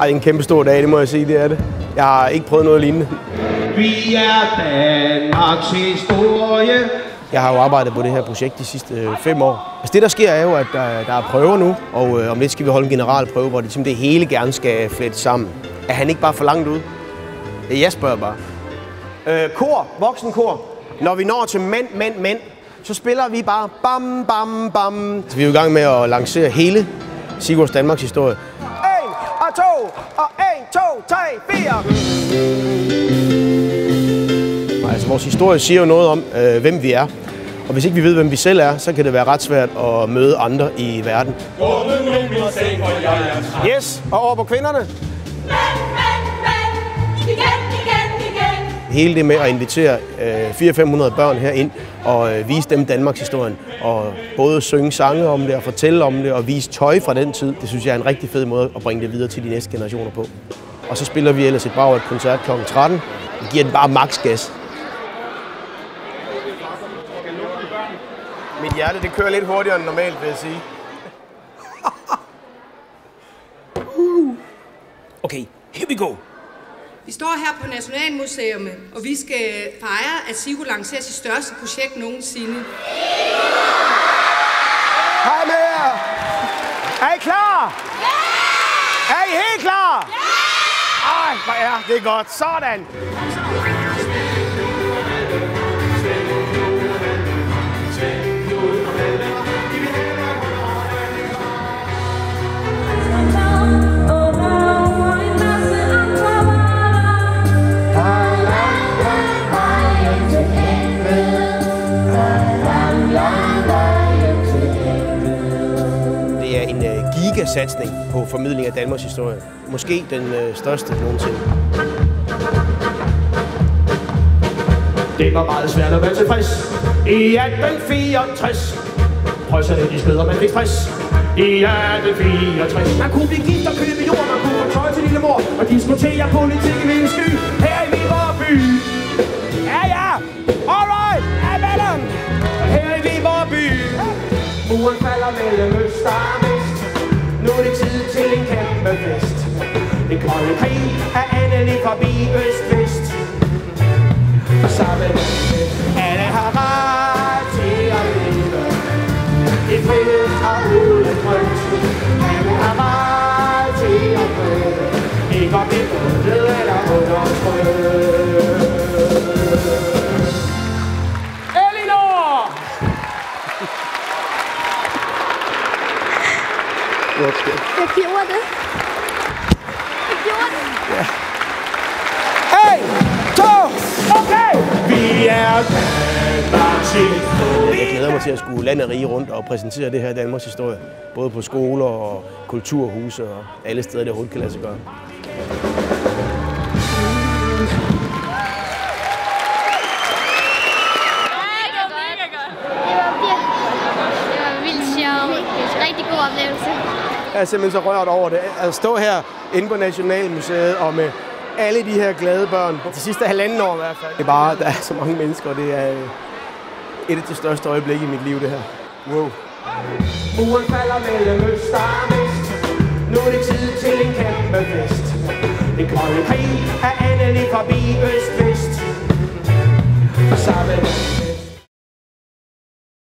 Ej, det er en kæmpe stor dag, det må jeg sige, det er det. Jeg har ikke prøvet noget lignende. Vi er Danmarks historie. Jeg har jo arbejdet på det her projekt de sidste øh, fem år. Altså det, der sker, er jo, at der, der er prøver nu, og øh, om lidt skal vi holde en generalprøve, hvor det, det hele gerne skal flette sammen. Er han ikke bare for langt ud? Jeg spørger bare. Øh, kor, voksenkor. Når vi når til mænd, mænd, mænd, så spiller vi bare bam, bam, bam. Så vi er jo i gang med at lancere hele Sigurds Danmarks historie. 1 og 2 og 1, 2, 3, 4. Altså vores historie siger jo noget om, øh, hvem vi er. Og hvis ikke vi ved, hvem vi selv er, så kan det være ret svært at møde andre i verden. Yes, og over på kvinderne. Hele det med at invitere øh, 400-500 børn her ind og øh, vise dem Danmarks historien. Og både synge sange om det og fortælle om det og vise tøj fra den tid. Det synes jeg er en rigtig fed måde at bringe det videre til de næste generationer på. Og så spiller vi ellers et brag et koncert kl. 13. Vi giver den bare max gas. Mit hjerte det kører lidt hurtigere end normalt, vil jeg sige. okay, here we go. Vi står her på Nationalmuseum, og vi skal fejre, at Sigo lancerer sit største projekt nogensinde. Hej med jer! Er I klar? Ja! Er I helt klar? Ja! Ej, hvor er det godt. Sådan. Er en øh, gigasatsning på formidling af Danmarks historie. Måske den øh, største nogensinde. Det var meget svært at være tilfreds. I 1864. Prøjserne de steder, man fik stress. I 1864. Man kunne blive gift og købe jord, man kunne få tøj til lille mor. Og diskutere politik i en sky. Her i Viborg by. Ja, ja! Alright! Ja, mellem! Her i Viborg by. Muren falder mellem øst og det tid til en kæmpe fest. Den kolde krig er endelig forbi øst-vest. Og sammen alle har ret til at leve. i frihed og uden frygt. Alle har ret til at prøve. Ikke om det bundet eller undertrykt. Jeg gjorde det. Jeg gjorde det. Hey! To! Okay! Vi er Danmarks historie. Jeg glæder mig til at skulle lande og rige rundt og præsentere det her Danmarks historie. Både på skoler og kulturhuse og alle steder, det overhovedet kan lade sig gøre. Godt. Godt. Rigtig god oplevelse. Jeg er simpelthen så rørt over det. At stå her inde på Nationalmuseet og med alle de her glade børn. De sidste halvanden år i hvert fald. Det er bare, der er så mange mennesker, og det er øh, et af de største øjeblikke i mit liv, det her. Wow. Muren falder mellem øst og vest. Nu er det tid til en kæmpe fest. Den kolde krig er endelig forbi øst-vest. Og sammen